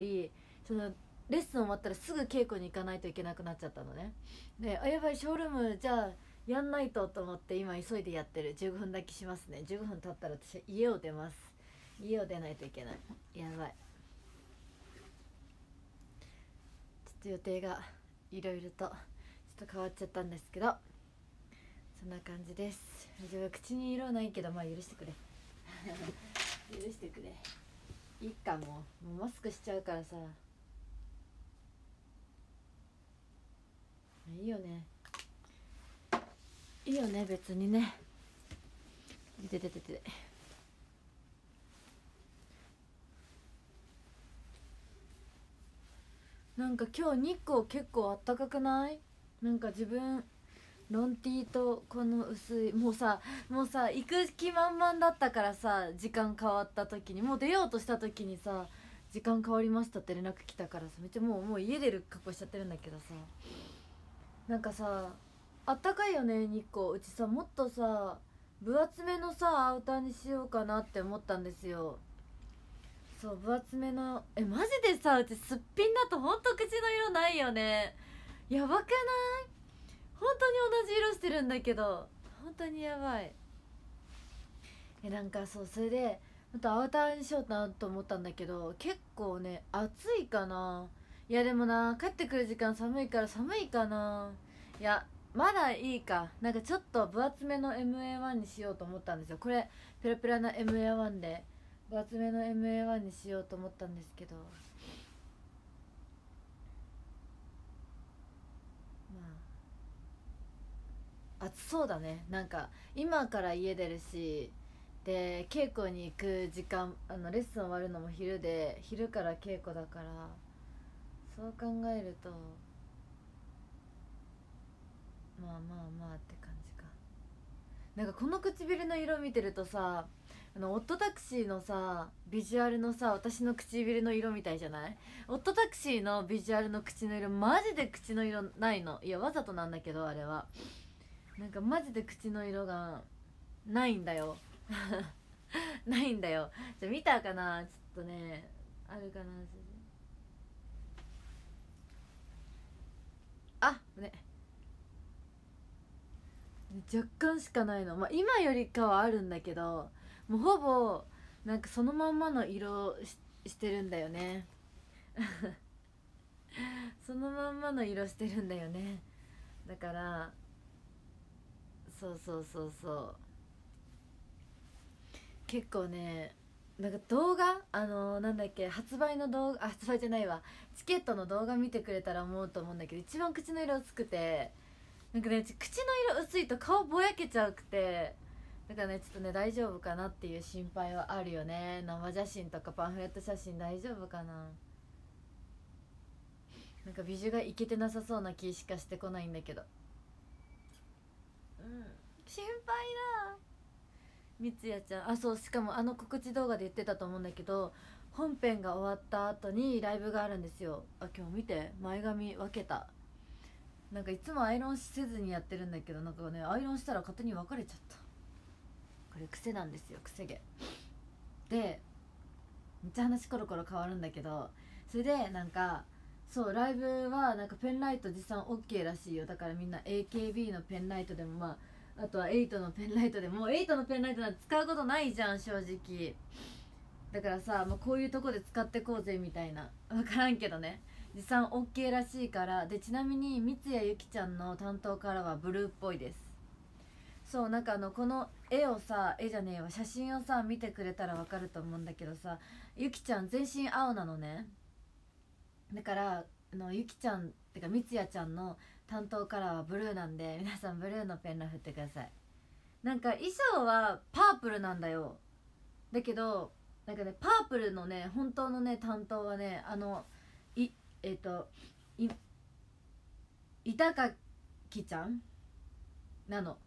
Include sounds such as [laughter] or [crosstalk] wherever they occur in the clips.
りそのレッスン終わったらすぐ稽古に行かないといけなくなっちゃったのね。であやばいショールームじゃあやんないとと思って今急いでやってる。15分だけしますね。15分経ったら私は家を出ます。家を出ないといけない。やばい。ちょっと予定がいろいろとちょっと変わっちゃったんですけどそんな感じです。口に色ないけどまあ許してくれ。[laughs] 許してくれ。いいかももうマスクしちゃうからさ。いいよね。いいよね別にね。でてててて。なんか今日日光結構あったかくない？なんか自分ロンティーとこの薄いもうさもうさ行く気満々だったからさ時間変わった時にもう出ようとした時にさ時間変わりましたって連絡来たからさめっちゃもうもう家出る格好しちゃってるんだけどさ。なんかさあったかいよね日光。うちさもっとさ分厚めのさアウターにしようかなって思ったんですよ。そう分厚めのえマジでさうちすっぴんだとほんと口の色ないよね。やばくない？本当に同じ色してるんだけど本当にやばい。えなんかそうそれであとアウターにしようなと思ったんだけど結構ね暑いかな。いやでもな帰ってくる時間寒いから寒いかな。いやまだいいか。なんかちょっと分厚めの MA1 にしようと思ったんですよ。これペラペラな MA1 で分厚めの MA1 にしようと思ったんですけどまあ暑そうだね。なんか今から家出るしで稽古に行く時間あのレッスン終わるのも昼で昼から稽古だからそう考えるとまあまあまあって感じか。なんかこの唇の色見てるとさあのオットタクシーのさビジュアルのさ私の唇の色みたいじゃない？オットタクシーのビジュアルの口の色マジで口の色ないの。いやわざとなんだけどあれは。なんかマジで口の色がないんだよ。[laughs] ないんだよ。じゃあ見たかな？ちょっとねあるかな？あね。若干しかないの。まあ今よりかはあるんだけどもうほぼなんかそのまんまの色ししてるんだよね。[laughs] そのまんまの色してるんだよね。だからそうそうそうそう。結構ねなんか動画あのー、なんだっけ発売の動画あ発売じゃないわ。チケットの動画見てくれたら思うと思うんだけど一番口の色薄くてなんかね口の色薄いと顔ぼやけちゃうくてだからねちょっとね大丈夫かなっていう心配はあるよね。生写真とかパンフレット写真大丈夫かな。なんか美女がいけてなさそうな気しかしてこないんだけど。心配だ。みつやちゃん。あそうしかもあの告知動画で言ってたと思うんだけど本編が終わった後にライブがあるんですよ。あ今日見て。前髪分けた。なんかいつもアイロンせずにやってるんだけどなんかねアイロンしたら勝手に分かれちゃった。これ癖なんですよ癖毛。でめっちゃ話コロコロ変わるんだけどそれでなんかそうライブはなんかペンライト持参 OK らしいよ。だからみんな AKB のペンライトでもまああとは8のペンライトでもう8のペンライトなんて使うことないじゃん正直。だからさ、まあ、こういうとこで使ってこうぜみたいな。分からんけどね。持参 OK らしいから。でちなみに三谷由紀ちゃんの担当からはブルーっぽいです。そうなんかあのこの絵をさ絵じゃねえわ写真をさ見てくれたら分かると思うんだけどさゆきちゃん全身青なのね。だからあのゆきちゃんってか三ツ矢ちゃんの担当カラーはブルーなんで [laughs] 皆さんブルーのペンラ振ってください。なんか衣装はパープルなんだよ。だけどなんかねパープルのね本当のね担当はねあのいえっ、ー、とい板垣ちゃん？なの。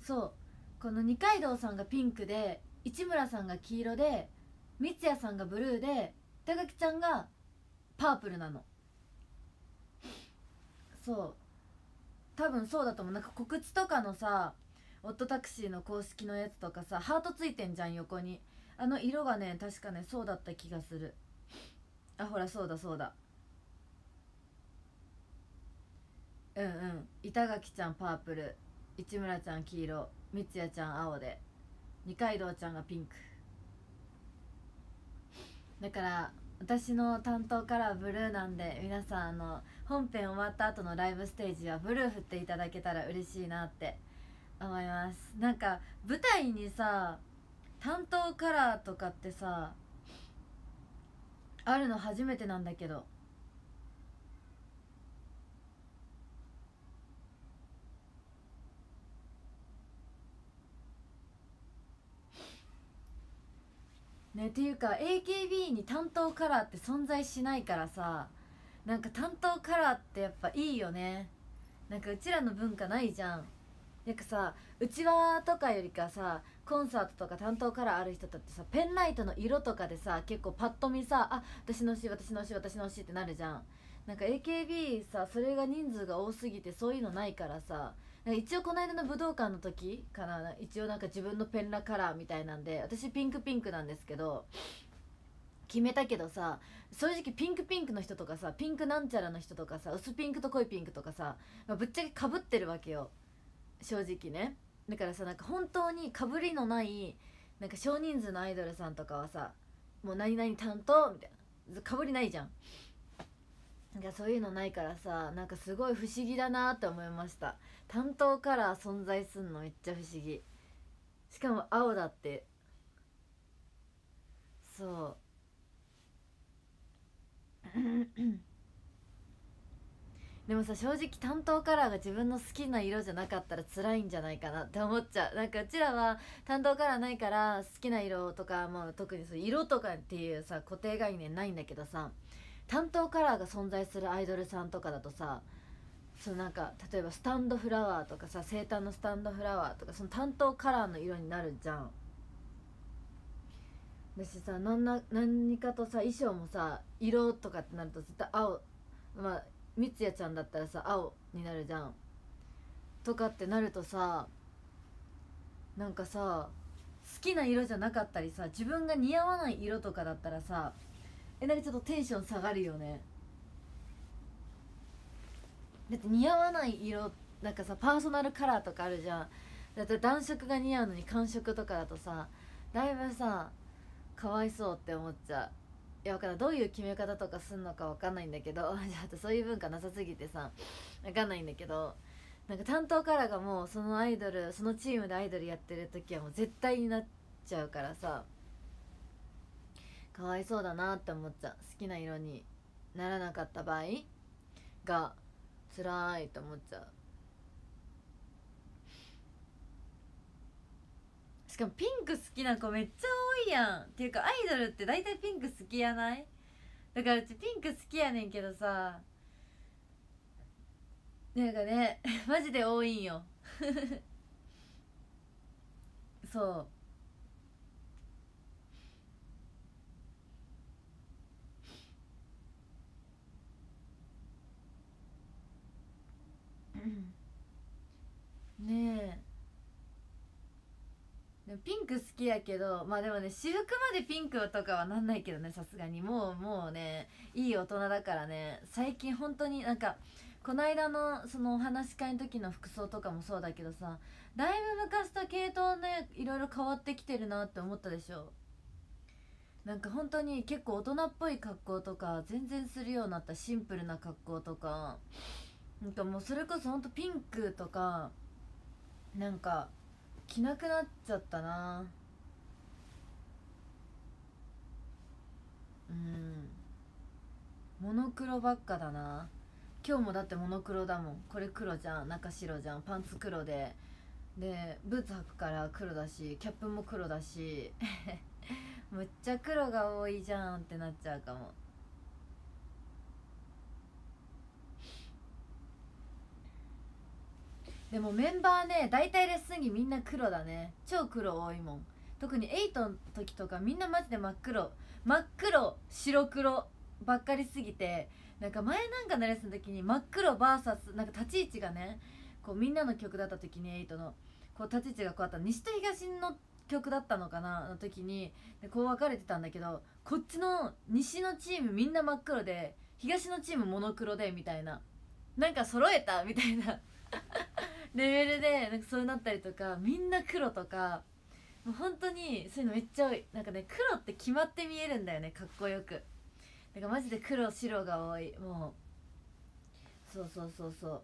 そう。この二階堂さんがピンクで市村さんが黄色で三ツ矢さんがブルーで板垣ちゃんがパープルなの。そう。多分そうだと思う。なんか告知とかのさオットタクシーの公式のやつとかさハートついてんじゃん横に。あの色がね確かねそうだった気がする。あほらそうだそうだ。うんうん。板垣ちゃんパープル。市村ちゃん黄色。三ツ矢ちゃん青で。二階堂ちゃんがピンク。だから私の担当カラーブルーなんで皆さんあの本編終わった後のライブステージはブルー振っていただけたら嬉しいなって思います。なんか舞台にさ担当カラーとかってさあるの初めてなんだけどねっていうか AKB に担当カラーって存在しないからさなんか担当カラーってやっぱいいよね。なんかうちらの文化ないじゃん。なんかさうちわとかよりかさコンサートとか担当カラーある人だってさペンライトの色とかでさ結構パッと見さあ私の推し私の推し私の推しってなるじゃん。なんか AKB さそれが人数が多すぎてそういうのないからさ一応この間の武道館の時かな一応なんか自分のペンラカラーみたいなんで私ピンクピンクなんですけど決めたけどさ正直ピンクピンクの人とかさピンクなんちゃらの人とかさ薄ピンクと濃いピンクとかさ、まあ、ぶっちゃけかぶってるわけよ。正直ね。だからさなんか本当にかぶりのないなんか少人数のアイドルさんとかはさもう何々担当みたいな。かぶりないじゃん。なんかそういうのないからさなんかすごい不思議だなって思いました。担当カラー存在すんのめっちゃ不思議。しかも青だって。そう。[coughs] でもさ正直担当カラーが自分の好きな色じゃなかったら辛いんじゃないかなって思っちゃう。なんかうちらは担当カラーないから好きな色とかもう特にそう色とかっていうさ固定概念ないんだけどさ担当カラーが存在するアイドルさんとかだとさそうなんか例えばスタンドフラワーとかさ生誕のスタンドフラワーとかその担当カラーの色になるじゃん。私さ何な何かとさ衣装もさ色とかってなると絶対青まあ三ツ矢ちゃんだったらさ青になるじゃん。とかってなるとさなんかさ好きな色じゃなかったりさ自分が似合わない色とかだったらさえなんかちょっとテンション下がるよね。だって似合わない色なんかさパーソナルカラーとかあるじゃん。だって暖色が似合うのに寒色とかだとさだいぶさかわいそうって思っちゃう。いや分からんどういう決め方とかすんのか分かんないんだけど [laughs] じゃあそういう文化なさすぎてさ分かんないんだけどなんか担当カラーがもうそのアイドルそのチームでアイドルやってる時はもう絶対になっちゃうからさかわいそうだなって思っちゃう。好きな色にならなかった場合が辛いと思っちゃう。しかもピンク好きな子めっちゃ多いやん。っていうかアイドルって大体ピンク好きやない？だからうちピンク好きやねんけどさ。なんかね [laughs] マジで多いんよ。[laughs] そう。ねえ。でもピンク好きやけどまあでもね私服までピンクとかはなんないけどねさすがに。もうもうねいい大人だからね。最近本当になんかこの間のそのお話し会の時の服装とかもそうだけどさだいぶ昔と系統ねいろいろ変わってきてるなって思ったでしょ。なんか本当に結構大人っぽい格好とか全然するようになった。シンプルな格好とか。なんかもうそれこそほんとピンクとかなんか着なくなっちゃったな。うん。モノクロばっかだな。今日もだってモノクロだもん。これ黒じゃん。中白じゃん。パンツ黒で。でブーツ履くから黒だしキャップも黒だし。[laughs] むっちゃ黒が多いじゃんってなっちゃうかも。でもメンバーね大体レッスン着みんな黒だね。超黒多いもん。特に8の時とかみんなマジで真っ黒。真っ黒白黒ばっかりすぎて。なんか前なんかのレッスンの時に真っ黒 VS なんか立ち位置がねこうみんなの曲だった時に8の。こう立ち位置がこうあった。西と東の局だったのかなの時に。でこう分かれてたんだけどこっちの西のチームみんな真っ黒で東のチームモノクロでみたいな。なんか揃えたみたいな。レベルでなんかそうなったりとかみんな黒とかもう本当にそういうのめっちゃ多い。なんかね黒って決まって見えるんだよねかっこよく。なんかマジで黒白が多い。もうそうそうそうそう。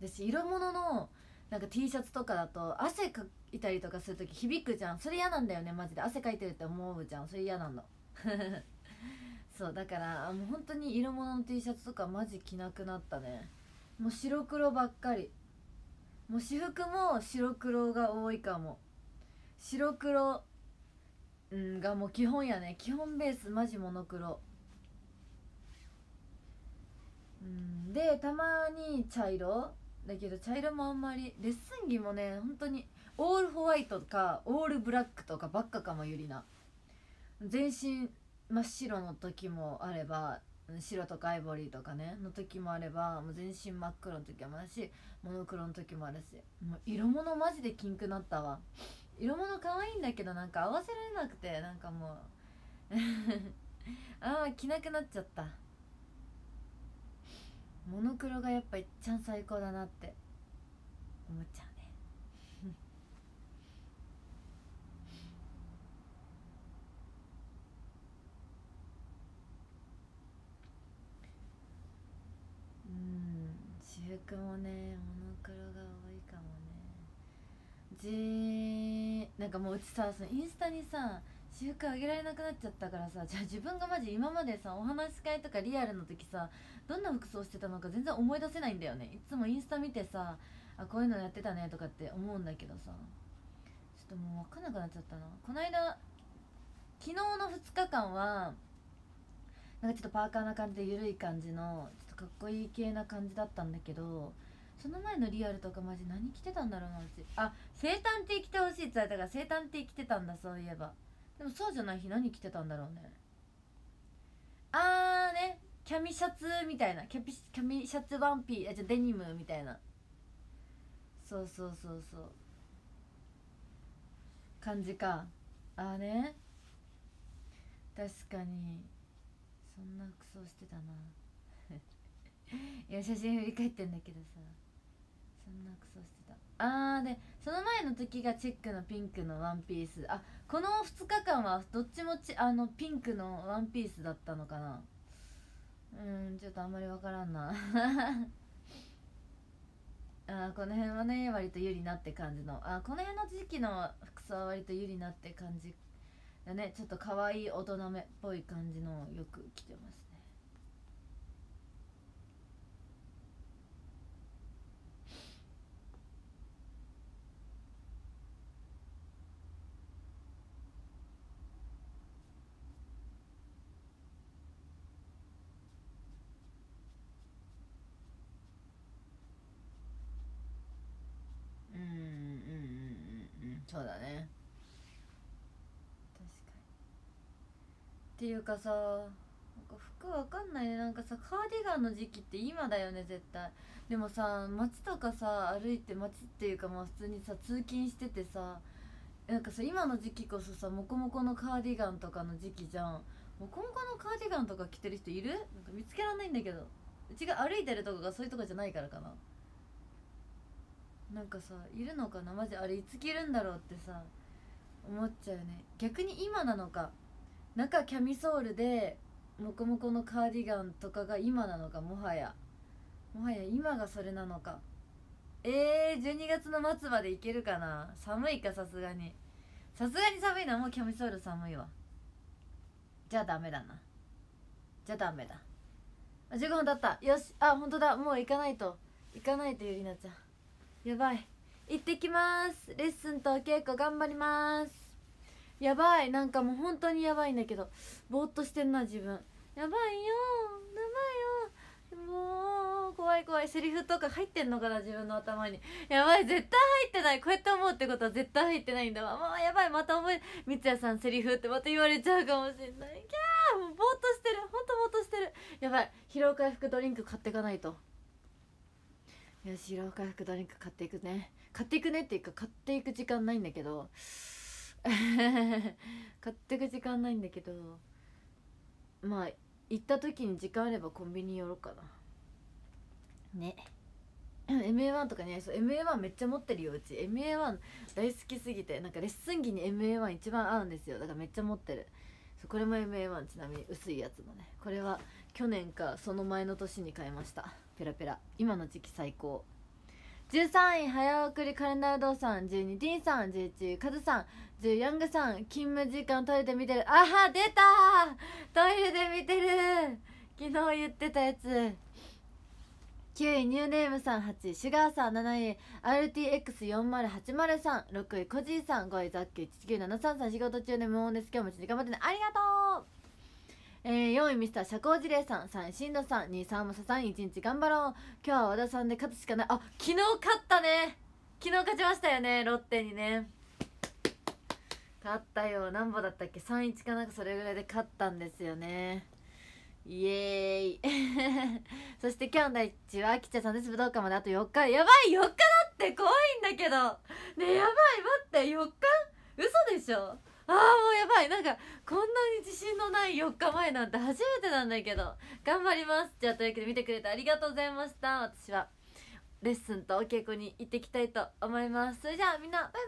です色物のなんか T シャツとかだと汗かいたりとかする時響くじゃん。それ嫌なんだよねマジで。汗かいてるって思うじゃん。それ嫌なの。[laughs] そうだからもう本当に色物の T シャツとかマジ着なくなったね。もう白黒ばっかり。もう私服も白黒が多いかも。白黒うんがもう基本やね。基本ベースマジモノクロ。うんでたまに茶色。だけど茶色もあんまりレッスン着もね本当にオールホワイトとかオールブラックとかばっかかもゆりな全身真っ白の時もあれば白とかアイボリーとかねの時もあればもう全身真っ黒の時もあるしモノクロの時もあるしもう色物マジでキンクなったわ。色物可愛いんだけどなんか合わせられなくてなんかもう [laughs] ああ着なくなっちゃった。モノクロがやっぱいっちゃん最高だなって思っちゃうねうん私服もねモノクロが多いかもね。じーなんかもううちさそのインスタにさ私服あげられなくなっちゃったからさじゃあ自分がマジ今までさお話し会とかリアルの時さどんな服装してたのか全然思い出せないんだよね。いつもインスタ見てさあこういうのやってたねとかって思うんだけどさ。ちょっともう分かんなくなっちゃったな。この間昨日の2日間はなんかちょっとパーカーな感じで緩い感じのかっこいい系な感じだったんだけどその前のリアルとかマジ何着てたんだろうなうちあ生誕ティー着てほしいって言われたから生誕ティー着てたんだそういえば。でもそうじゃない日何着てたんだろうね。あーねキャミシャツみたいな。キャピキャミシャツワンピーあじゃデニムみたいな。そうそうそうそう。感じか。あーね。確かに。そんな服装してたな。いや写真振り返ってんだけどさ。そんな服装してた。あーでその前の時がチェックのピンクのワンピース。あこの2日間はどっちもちあのピンクのワンピースだったのかな。うんちょっとあんまり分からんな。[laughs] あこの辺はね割と有利なって感じの。あこの辺の時期の服装は割と有利なって感じだね。ちょっと可愛い大人めっぽい感じのよく着てますねうんうんうんうんうんそうだね確かにっていうかさなんか服わかんないね。なんかさカーディガンの時期って今だよね絶対。でもさ街とかさ歩いて街っていうかまあ普通にさ通勤しててさなんかさ今の時期こそさモコモコのカーディガンとかの時期じゃん。モコモコのカーディガンとか着てる人いる？なんか見つけらんないんだけど。うちが歩いてるとこがそういうとこじゃないからかな。なんかさいるのかな？マジあれいつ着るんだろうってさ思っちゃうね。逆に今なのか。中キャミソールでモコモコのカーディガンとかが今なのかもはや。もはや今がそれなのか。えー、12月の末までいけるかな。寒いかさすがに。さすがに寒いのはもうキャミソール寒いわ。じゃあダメだな。じゃあダメだ。あ15分経った。よし。あ本当だ。もう行かないと。行かないとゆりなちゃんやばい。行ってきます。レッスンとお稽古頑張ります。やばい。なんかもう本当にやばいんだけど。ぼーっとしてんな自分。やばいよやばいよもう怖い怖い。セリフとか入ってんのかな自分の頭に。やばい。絶対入ってない。こうやって思うってことは絶対入ってないんだわ。もうやばい。また覚え三ツ矢さんセリフってまた言われちゃうかもしれない。キャー。もうぼーっとしてる。ほんとぼーっとしてる。やばい。疲労回復ドリンク買ってかないと。よし疲労回復ドリンク買っていくね。買っていくねっていうか買っていく時間ないんだけど。[laughs] 買ってく時間ないんだけどまあ行った時に時間あればコンビニ寄ろうかな。ね。MA1 とかねそう MA1 めっちゃ持ってるようち。MA1 大好きすぎてなんかレッスン着に MA1 一番合うんですよ。だからめっちゃ持ってる。そうこれも MA1 ちなみに薄いやつのね。これは去年かその前の年に買いました。ペラペラ。今の時期最高13位早送りカレンダー堂さん12 D さん11カズさん10ヤングさん勤務時間トイレで見てる。あは出たトイレで見てる昨日言ってたやつ。9位ニューネームさん8位シュガーさん7位 RTX4080 さん6位コジーさん5位ザッキー19733さん仕事中で無音です。今日も一日頑張ってね。ありがとう！えー、4位ミスター社交辞令さん。3位しんどさん。2位さんまささん1日頑張ろう。今日は和田さんで勝つしかない。あ昨日勝ったね。昨日勝ちましたよね。ロッテにね。勝ったよ。何歩だったっけ？3-1かなんかそれぐらいで勝ったんですよね。イエーイ。[laughs] そして今日の第一はきちゃさんです。武道館まであと4日。やばい4日だって。怖いんだけど。ねやばい。待って4日？嘘でしょ？ああもうやばい。なんかこんなに自信のない4日前なんて初めてなんだけど。頑張ります。じゃあというわけで見てくれてありがとうございました。私はレッスンとお稽古に行ってきたいと思います。それじゃあみんなバイバ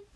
ーイ。